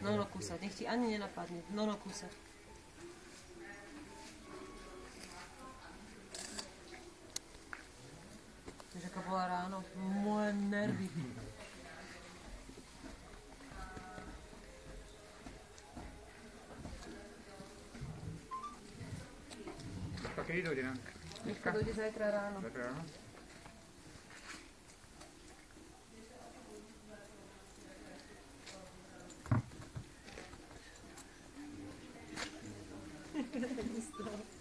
Nono kusať, nech ti ani nenapadne. Nono kusať. Víš, jaká byla ráno? Moje nervy. Pak kdy dojde, ne? Teďka dojde zajtra ráno. Zajtra ráno? I don't.